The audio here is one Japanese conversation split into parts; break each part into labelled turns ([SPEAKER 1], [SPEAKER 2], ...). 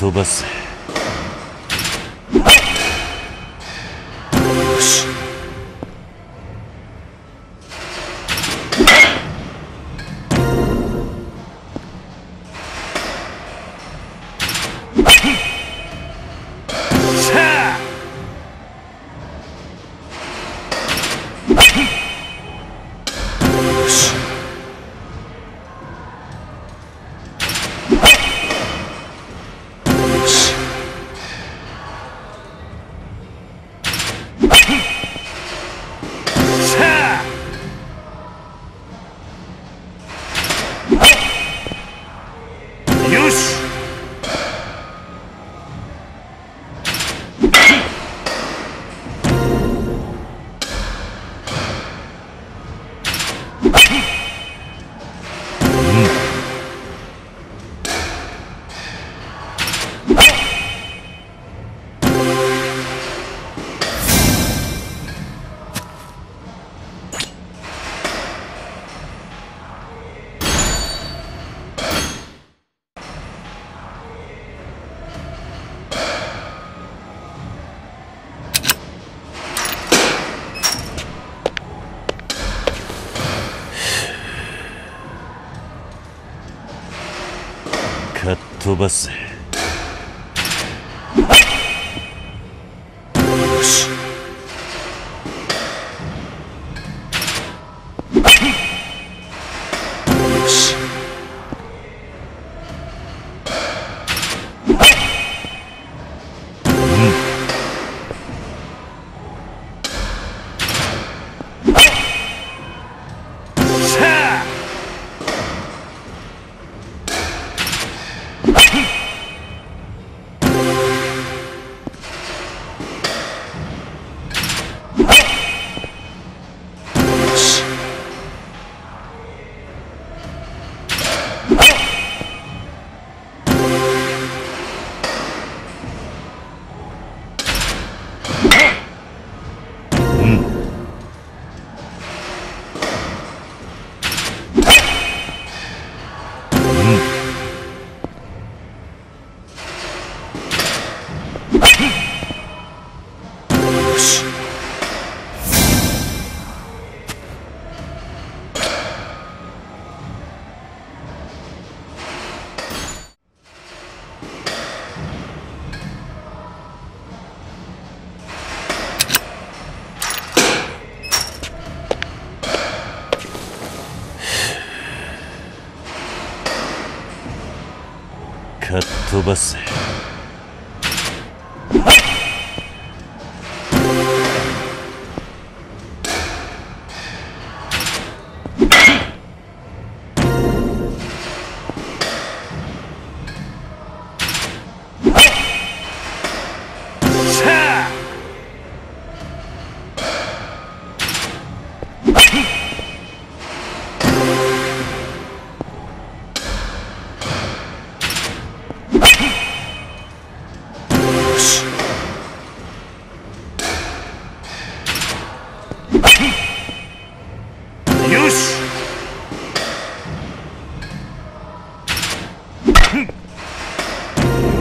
[SPEAKER 1] 飛ばすかっ飛ばせ。
[SPEAKER 2] was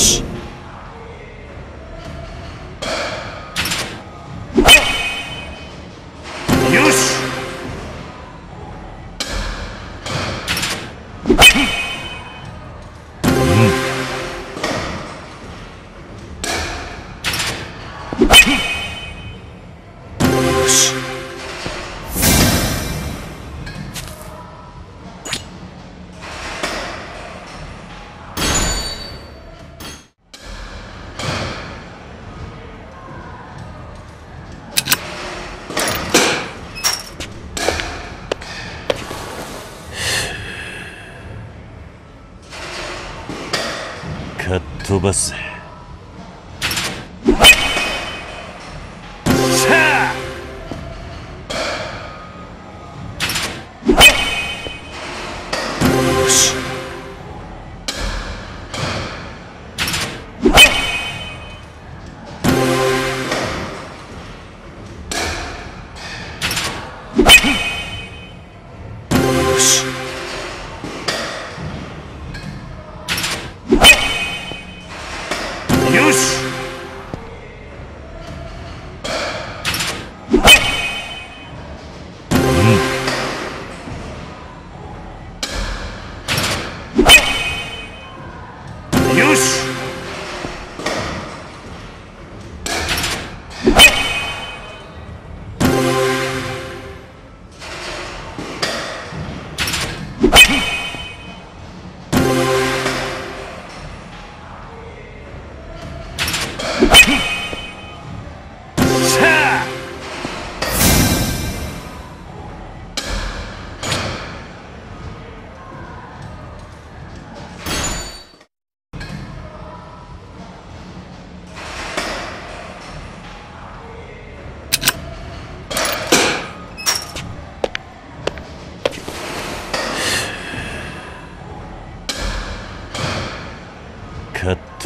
[SPEAKER 2] Shh.
[SPEAKER 1] तो बस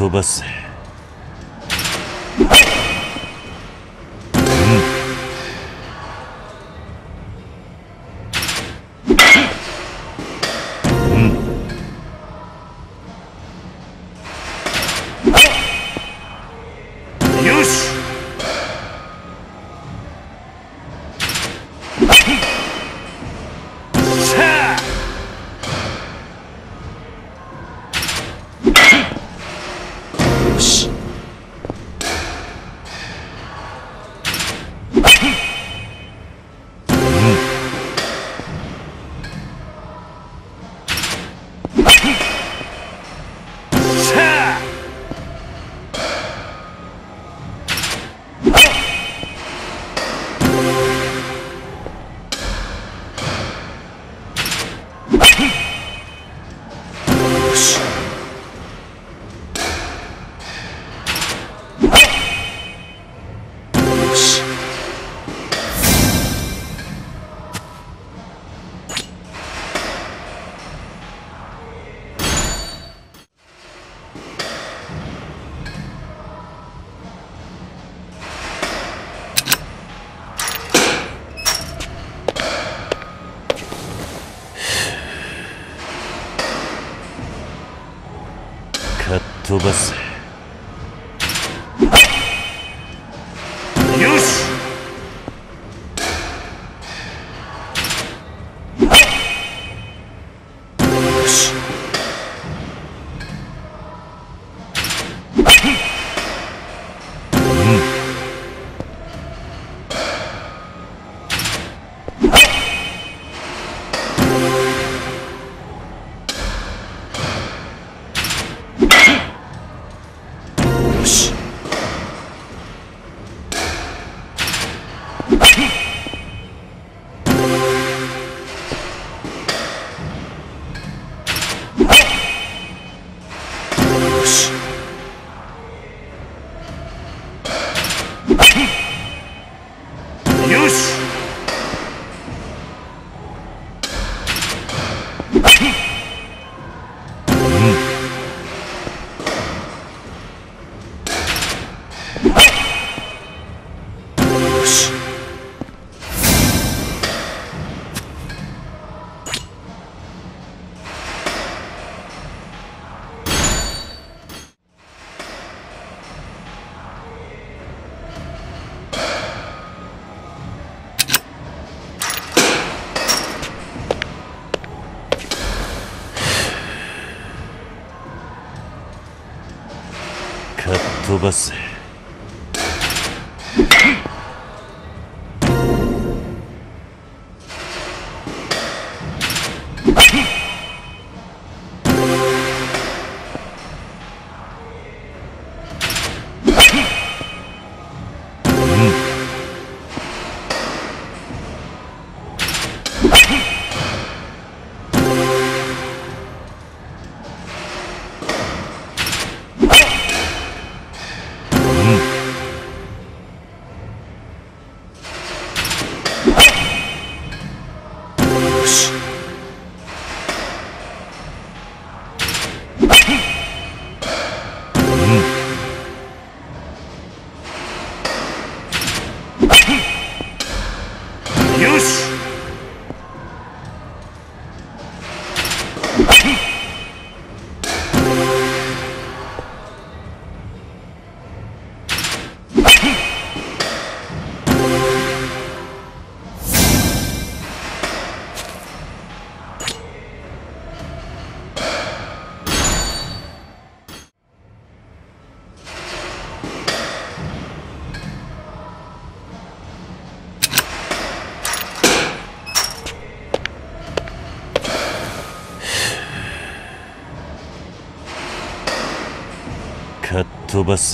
[SPEAKER 1] 飛ば
[SPEAKER 2] す。
[SPEAKER 1] か
[SPEAKER 2] よし。
[SPEAKER 1] 飛ばせ
[SPEAKER 2] तो बस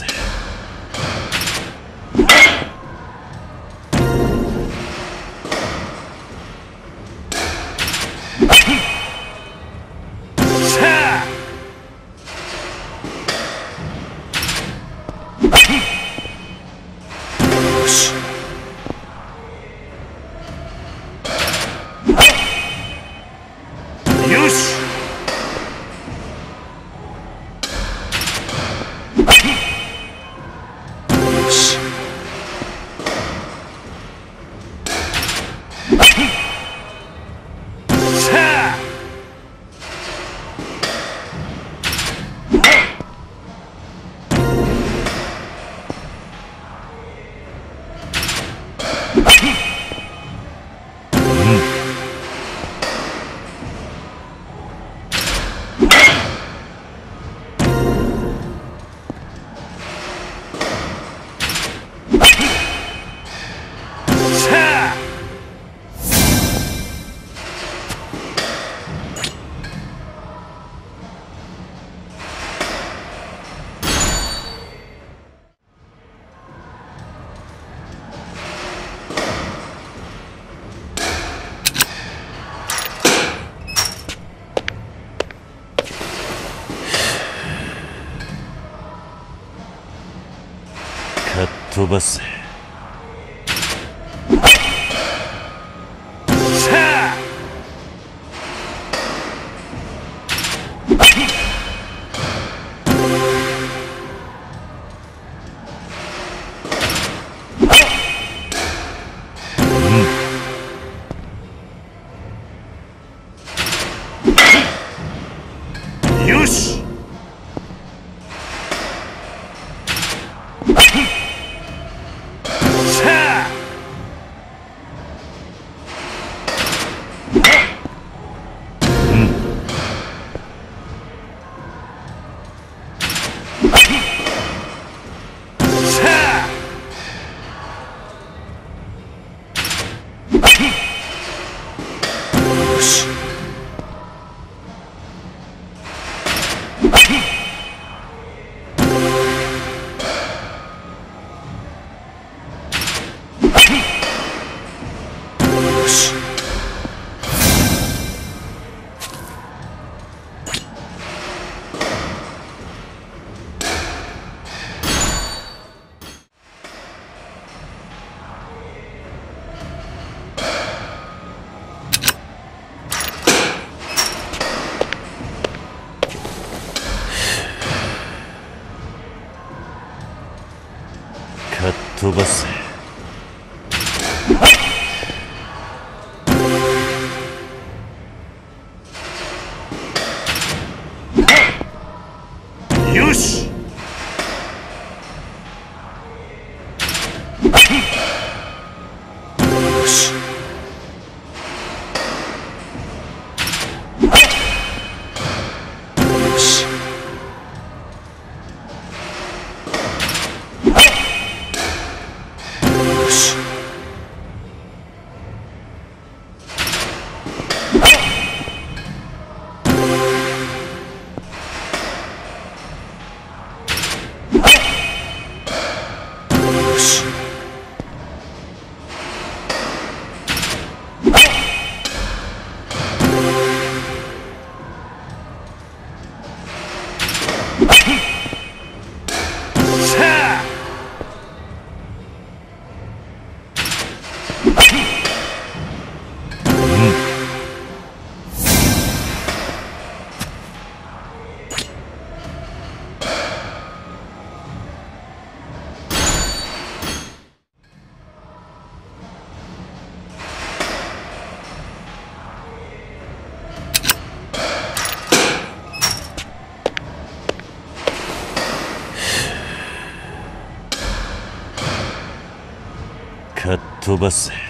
[SPEAKER 2] तो
[SPEAKER 1] बस Catubas. 飛ばす。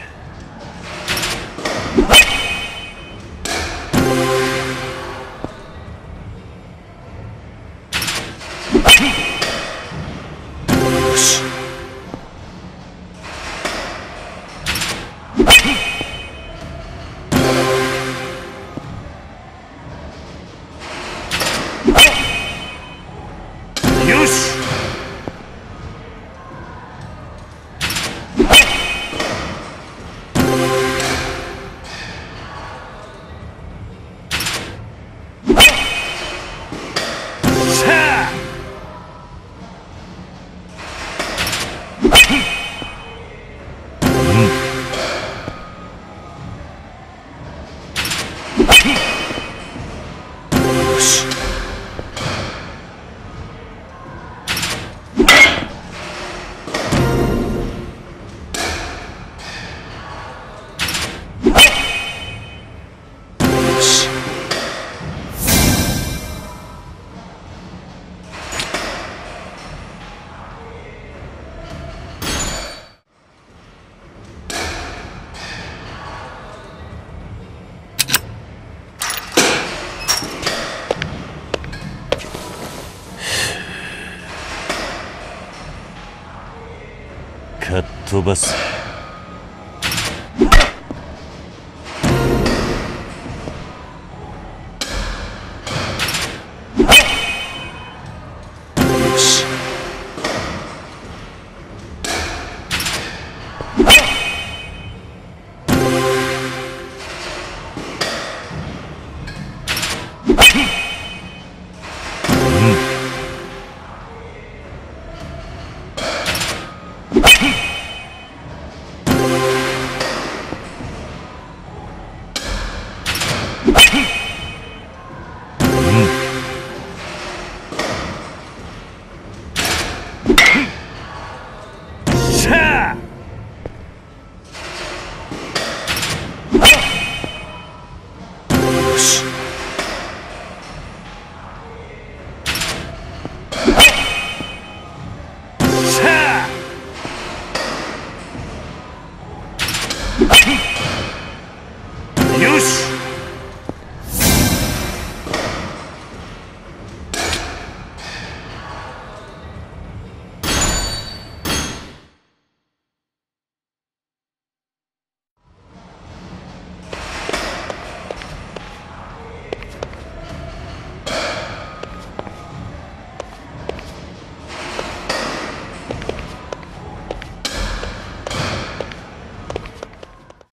[SPEAKER 1] 飛ばせ